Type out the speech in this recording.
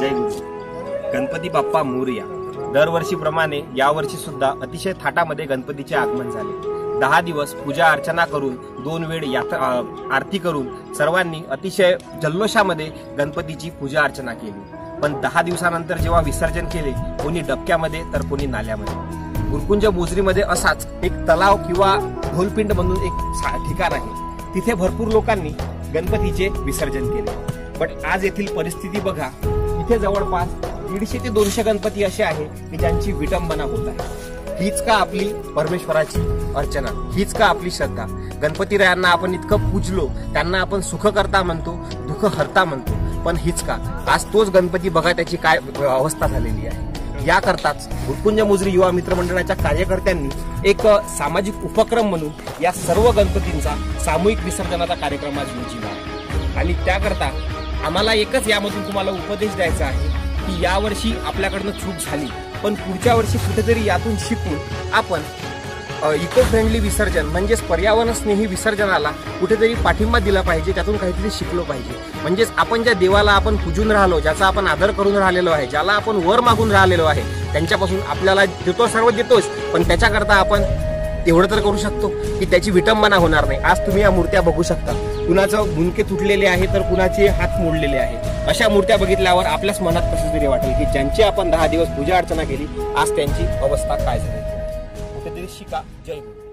जय गुरु. गणपती बाप्पा मोरया. दरवर्षीप्रमाणे यावर्षी सुद्धा अतिशय थाटामध्ये गणपतीचे आगमन झाले. दहा दिवस पूजा अर्चना करून दोन वेळ यात्रा आरती करून सर्वांनी अतिशय जल्लोषामध्ये गणपतीची पूजा अर्चना केली. पण दहा दिवसानंतर जेव्हा विसर्जन केले कोणी डबक्यामध्ये तर कोणी नाल्यामध्ये. गुरुकुंज बोजरीमध्ये असाच एक तलाव किंवा ढोलपिंड म्हणून एक सा- ठिकाण आहे. तिथे भरपूर लोकांनी गणपतीचे विसर्जन केले. पण आज येथील परिस्थिती बघा इथे जवळपास दीडशे ते दोनशे गणपती असे आहे की ज्यांची विटंबना होत आहे. हीच का आपली परमेश्वराची अर्चना? हीच का आपली श्रद्धा? गणपतीरायांना आपण इतकं पूजलो त्यांना आपण सुख करता म्हणतो दुःख हरता म्हणतो पण हीच का? आज तोच गणपती बघा त्याची काय अवस्था झालेली आहे. याकरताच गुरुकुंज मुजरी युवा मित्रमंडळाच्या कार्यकर्त्यांनी एक सामाजिक उपक्रम म्हणून या सर्व गणपतींचा सामूहिक विसर्जनाचा कार्यक्रम आज योजिला. आणि त्याकरता आम्हाला एकच यामधून तुम्हाला उपदेश द्यायचा आहे की यावर्षी आपल्याकडनं चूक झाली. पण पुढच्या वर्षी कुठेतरी यातून शिकून आपण इको फ्रेंडली विसर्जन म्हणजेच पर्यावरणस्नेही विसर्जनाला कुठेतरी पाठिंबा दिला पाहिजे त्यातून काहीतरी शिकलो पाहिजे. म्हणजेच आपण ज्या देवाला आपण पूजून राहिलो ज्याचा आपण आदर करून राहिलेलो आहे ज्याला आपण वर मागून राहिलेलो आहे त्यांच्यापासून आपल्याला देतो सर्व देतोच. पण त्याच्याकरता आपण एवढं तर करू शकतो की त्याची विटंबना होणार नाही. आज तुम्ही या मूर्त्या बघू शकता. कुणाचं भुंके तुटलेले आहे तर कुणाचे हात मोडलेले आहे. अशा मूर्त्या बघितल्यावर आपल्याच मनात कसं तरी वाटेल की ज्यांची आपण दहा दिवस पूजा अर्चना केली आज त्यांची अवस्था काय झाली? शिका जय गुरु